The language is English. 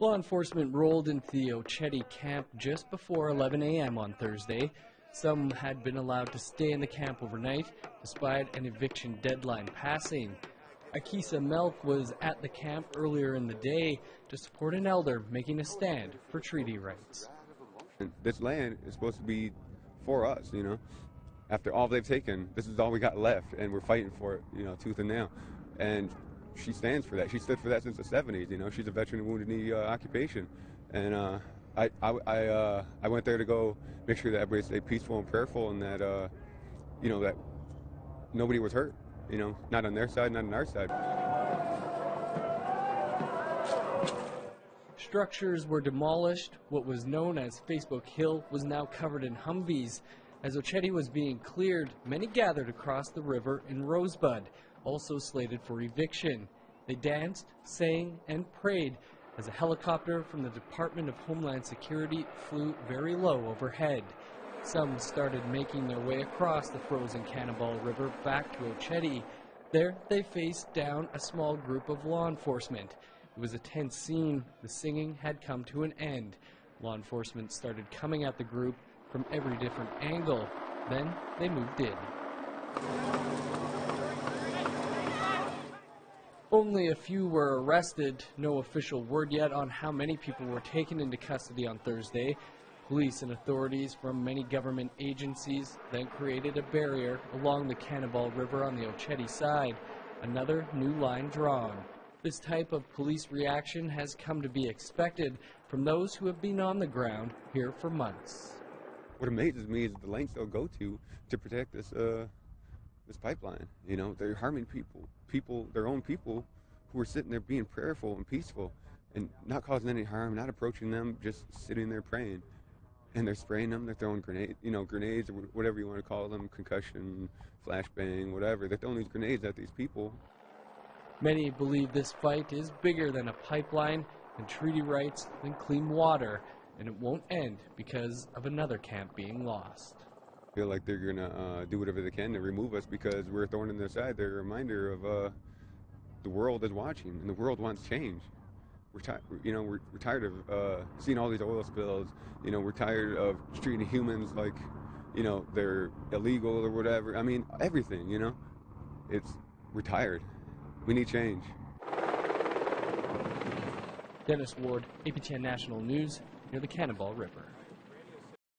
Law enforcement rolled into the Oceti camp just before 11 a.m. on Thursday. Some had been allowed to stay in the camp overnight despite an eviction deadline passing. Akisa Melk was at the camp earlier in the day to support an elder making a stand for treaty rights. This land is supposed to be for us, you know. After all they've taken, this is all we got left, and we're fighting for it, you know, tooth and nail. And she stands for that. She stood for that since the 70s. You know, she's a veteran of wounded knee uh, occupation, and uh, I I I, uh, I went there to go make sure that everybody stayed peaceful and prayerful, and that uh, you know that nobody was hurt. You know, not on their side, not on our side. Structures were demolished. What was known as Facebook Hill was now covered in Humvees. As Oceti was being cleared, many gathered across the river in Rosebud also slated for eviction. They danced, sang, and prayed as a helicopter from the Department of Homeland Security flew very low overhead. Some started making their way across the frozen Cannonball River back to Oceti. There, they faced down a small group of law enforcement. It was a tense scene. The singing had come to an end. Law enforcement started coming at the group from every different angle. Then they moved in. Only a few were arrested. No official word yet on how many people were taken into custody on Thursday. Police and authorities from many government agencies then created a barrier along the Cannonball River on the Oceti side, another new line drawn. This type of police reaction has come to be expected from those who have been on the ground here for months. What amazes me is the lengths they'll go to to protect this uh, this pipeline. You know, they're harming people, people, their own people, who are sitting there being prayerful and peaceful, and not causing any harm, not approaching them, just sitting there praying. And they're spraying them. They're throwing grenades, you know, grenades or whatever you want to call them, concussion, flashbang, whatever. They're throwing these grenades at these people. Many believe this fight is bigger than a pipeline and treaty rights than clean water, and it won't end because of another camp being lost feel like they're gonna uh, do whatever they can to remove us because we're a thorn in their side. They're a reminder of uh, the world is watching and the world wants change. We're tired, you know, we're, we're tired of uh, seeing all these oil spills. You know, we're tired of treating humans like, you know, they're illegal or whatever. I mean, everything. You know, it's we're tired. We need change. Dennis Ward, APTN National News, near the Cannonball River.